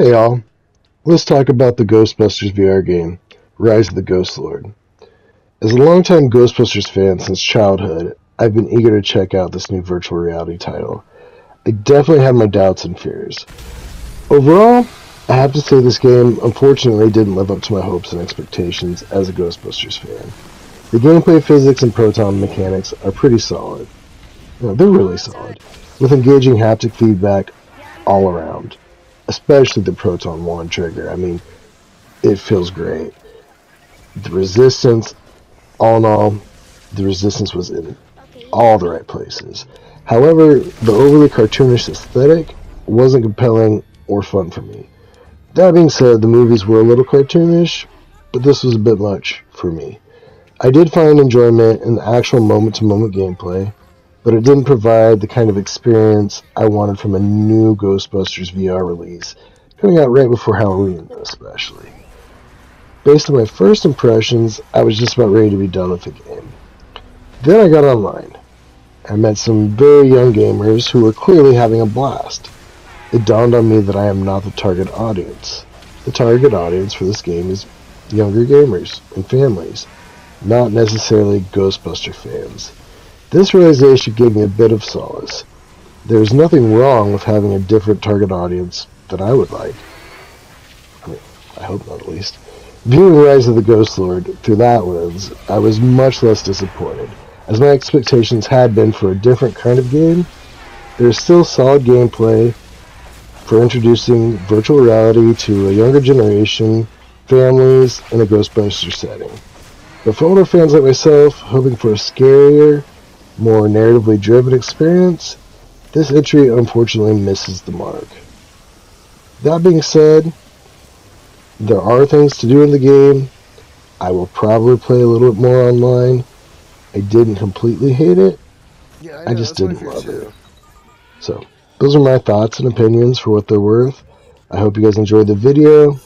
Hey y'all, let's talk about the Ghostbusters VR game, Rise of the Ghost Lord. As a longtime Ghostbusters fan since childhood, I've been eager to check out this new virtual reality title. I definitely had my doubts and fears. Overall, I have to say this game unfortunately didn't live up to my hopes and expectations as a Ghostbusters fan. The gameplay physics and proton mechanics are pretty solid. Know, they're really solid, with engaging haptic feedback all around especially the Proton wand trigger. I mean, it feels great. The resistance, all in all, the resistance was in all the right places. However, the overly cartoonish aesthetic wasn't compelling or fun for me. That being said, the movies were a little cartoonish, but this was a bit much for me. I did find enjoyment in the actual moment to moment gameplay, but it didn't provide the kind of experience I wanted from a new Ghostbusters VR release, coming out right before Halloween, especially. Based on my first impressions, I was just about ready to be done with the game. Then I got online. I met some very young gamers who were clearly having a blast. It dawned on me that I am not the target audience. The target audience for this game is younger gamers and families, not necessarily Ghostbuster fans. This realization gave me a bit of solace. There is nothing wrong with having a different target audience that I would like. I, mean, I hope not, at least. Viewing Rise of the Ghost Lord through that lens, I was much less disappointed, as my expectations had been for a different kind of game. There is still solid gameplay for introducing virtual reality to a younger generation, families, in a Ghostbuster setting. But for older fans like myself, hoping for a scarier, more narratively driven experience, this entry unfortunately misses the mark. That being said, there are things to do in the game. I will probably play a little bit more online. I didn't completely hate it. Yeah, I, I just didn't love too. it. So, those are my thoughts and opinions for what they're worth. I hope you guys enjoyed the video.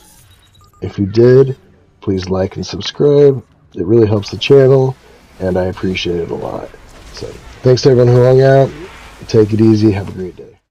If you did, please like and subscribe. It really helps the channel, and I appreciate it a lot. So thanks to everyone who hung out. Take it easy. Have a great day.